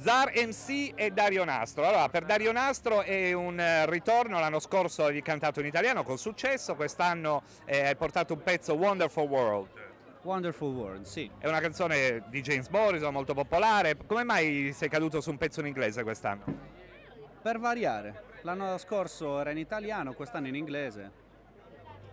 Zar MC e Dario Nastro. Allora, per Dario Nastro è un eh, ritorno, l'anno scorso hai cantato in italiano con successo, quest'anno eh, hai portato un pezzo Wonderful World. Wonderful World, sì. È una canzone di James Morrison molto popolare. Come mai sei caduto su un pezzo in inglese quest'anno? Per variare. L'anno scorso era in italiano, quest'anno in inglese.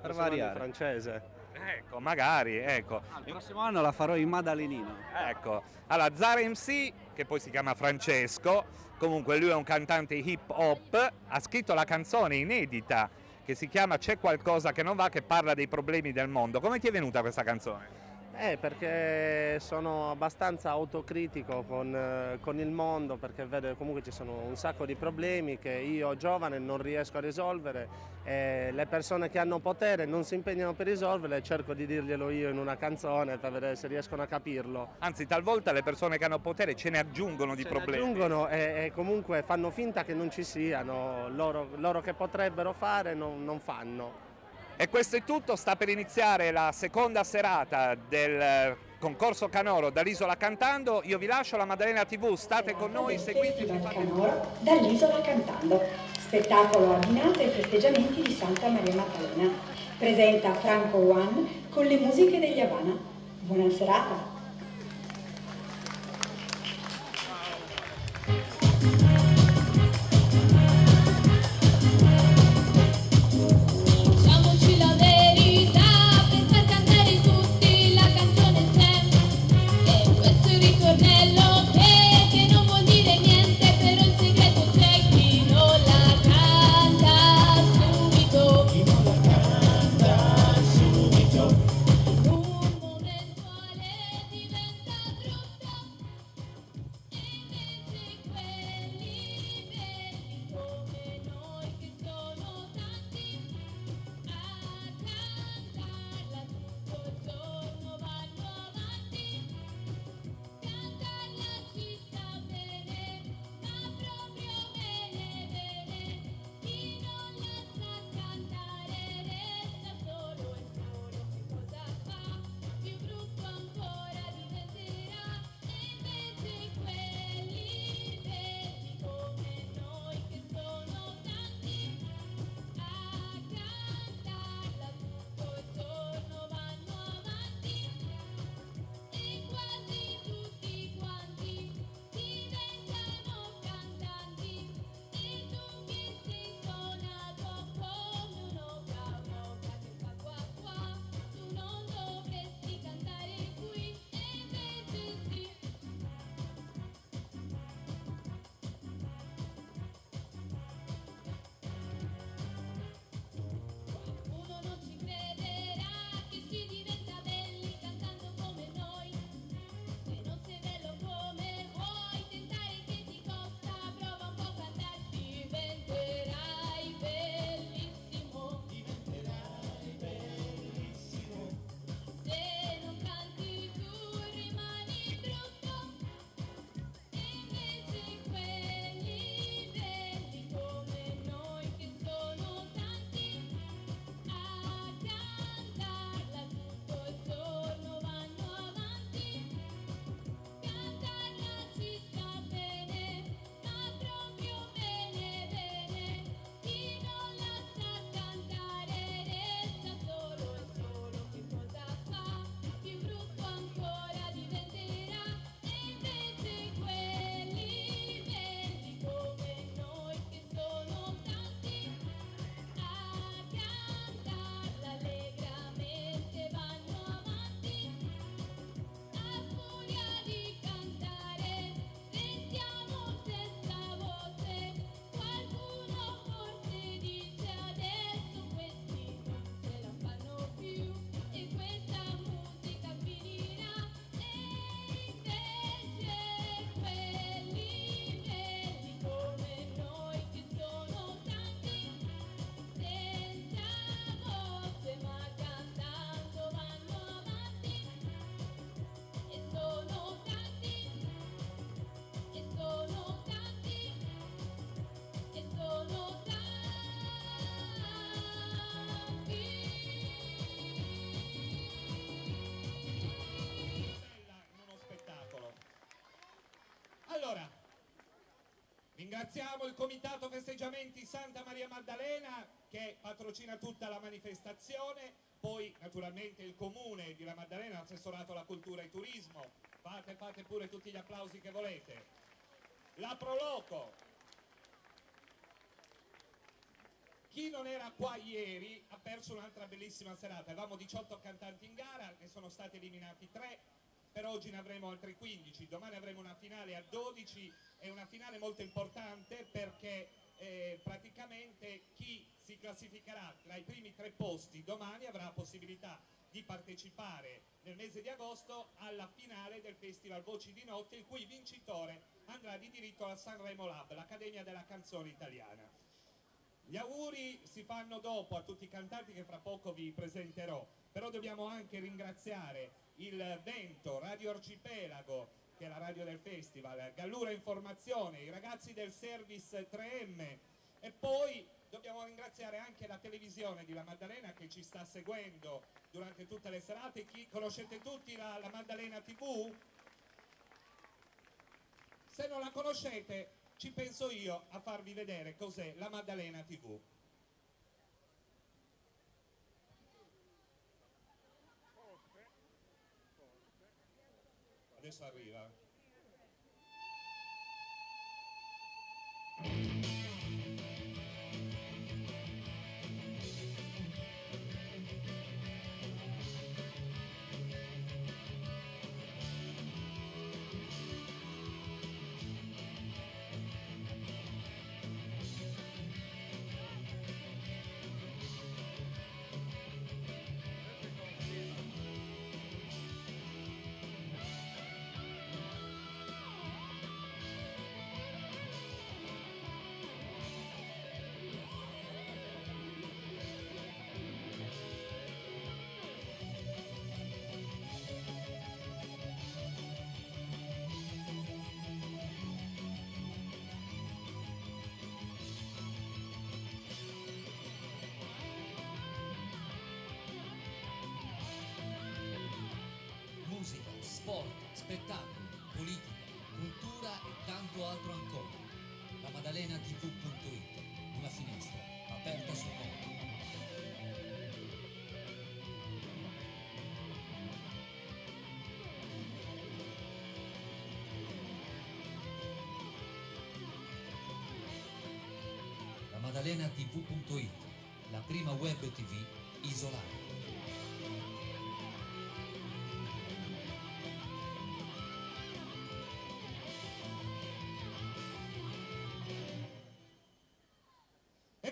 Per Prossimo anno in variare. francese. Ecco, magari, ecco. Il prossimo anno la farò in madalenino. Ecco, allora Zara MC, che poi si chiama Francesco, comunque lui è un cantante hip hop, ha scritto la canzone inedita che si chiama C'è qualcosa che non va, che parla dei problemi del mondo. Come ti è venuta questa canzone? Eh, perché sono abbastanza autocritico con, eh, con il mondo, perché vedo che comunque ci sono un sacco di problemi che io giovane non riesco a risolvere e le persone che hanno potere non si impegnano per risolverle e cerco di dirglielo io in una canzone per vedere se riescono a capirlo. Anzi, talvolta le persone che hanno potere ce ne aggiungono di ne problemi. aggiungono e, e comunque fanno finta che non ci siano, loro, loro che potrebbero fare non, non fanno. E questo è tutto, sta per iniziare la seconda serata del eh, concorso Canoro dall'Isola Cantando. Io vi lascio la Maddalena TV, state con noi, seguiteci. Canoro dall'Isola Cantando, spettacolo abbinato ai festeggiamenti di Santa Maria Maddalena. Presenta Franco One con le musiche degli Havana. Buona serata! Ringraziamo il Comitato Festeggiamenti Santa Maria Maddalena che patrocina tutta la manifestazione, poi naturalmente il Comune di La Maddalena, l'assessorato alla cultura e turismo, fate, fate pure tutti gli applausi che volete. La Proloco, Chi non era qua ieri ha perso un'altra bellissima serata. Avevamo 18 cantanti in gara, ne sono stati eliminati 3, per oggi ne avremo altri 15. Domani avremo una finale a 12 e una finale molto importante perché eh, praticamente chi si classificherà tra i primi tre posti domani avrà possibilità di partecipare nel mese di agosto alla finale del Festival Voci di Notte, il cui vincitore andrà di diritto alla Sanremo Lab, l'Accademia della Canzone Italiana. Gli auguri si fanno dopo a tutti i cantanti che fra poco vi presenterò, però dobbiamo anche ringraziare il Vento, Radio Arcipelago, che è la radio del festival, Gallura Informazione, i ragazzi del Service 3M e poi dobbiamo ringraziare anche la televisione di La Maddalena che ci sta seguendo durante tutte le serate. Chi, conoscete tutti la, la Maddalena TV? Se non la conoscete ci penso io a farvi vedere cos'è la Maddalena TV. Adesso arriva. Spettacoli, politica, cultura e tanto altro ancora. La Maddalena TV.it, una finestra aperta sul mondo. La Maddalena TV.it, la prima web TV isolana.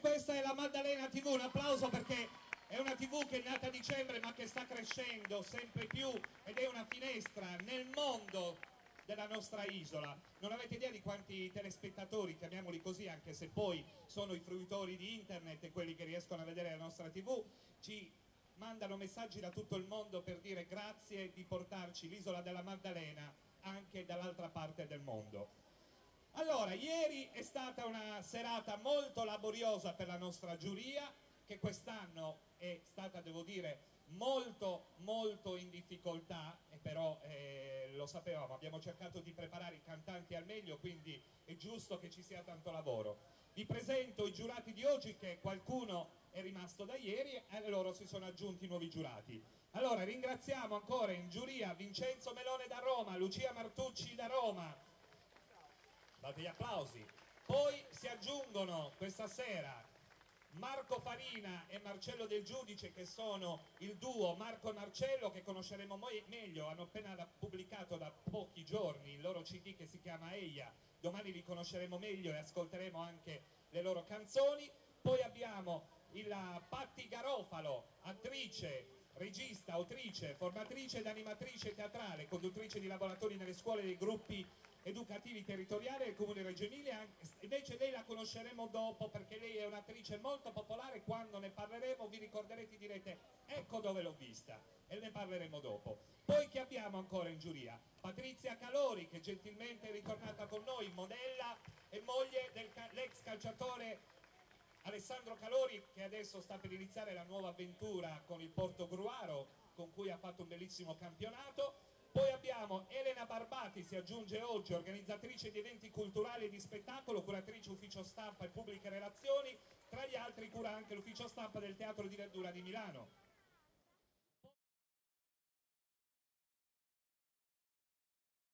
Questa è la Maddalena TV, un applauso perché è una TV che è nata a dicembre ma che sta crescendo sempre più ed è una finestra nel mondo della nostra isola. Non avete idea di quanti telespettatori, chiamiamoli così, anche se poi sono i fruitori di internet e quelli che riescono a vedere la nostra TV, ci mandano messaggi da tutto il mondo per dire grazie di portarci l'isola della Maddalena anche dall'altra parte del mondo. Allora, ieri è stata una serata molto laboriosa per la nostra giuria, che quest'anno è stata, devo dire, molto molto in difficoltà, e però eh, lo sapevamo, abbiamo cercato di preparare i cantanti al meglio, quindi è giusto che ci sia tanto lavoro. Vi presento i giurati di oggi, che qualcuno è rimasto da ieri e loro si sono aggiunti nuovi giurati. Allora, ringraziamo ancora in giuria Vincenzo Melone da Roma, Lucia Martucci da Roma, date gli applausi. Poi si aggiungono questa sera Marco Farina e Marcello Del Giudice che sono il duo Marco e Marcello che conosceremo mo- meglio, hanno appena pubblicato da pochi giorni il loro CD che si chiama Eia, domani li conosceremo meglio e ascolteremo anche le loro canzoni. Poi abbiamo il Patti Garofalo, attrice, regista, autrice, formatrice ed animatrice teatrale, conduttrice di laboratori nelle scuole dei gruppi educativi territoriali del comune Reggio Emilia, invece lei la conosceremo dopo perché lei è un'attrice molto popolare, quando ne parleremo vi ricorderete direte ecco dove l'ho vista e ne parleremo dopo. Poi chi abbiamo ancora in giuria? Patrizia Calori che gentilmente è ritornata con noi, modella e moglie dell'ex calciatore Alessandro Calori che adesso sta per iniziare la nuova avventura con il Porto Gruaro con cui ha fatto un bellissimo campionato. Abbiamo Elena Barbati, si aggiunge oggi, organizzatrice di eventi culturali e di spettacolo, curatrice ufficio stampa e pubbliche relazioni, tra gli altri cura anche l'ufficio stampa del Teatro di Verdura di Milano.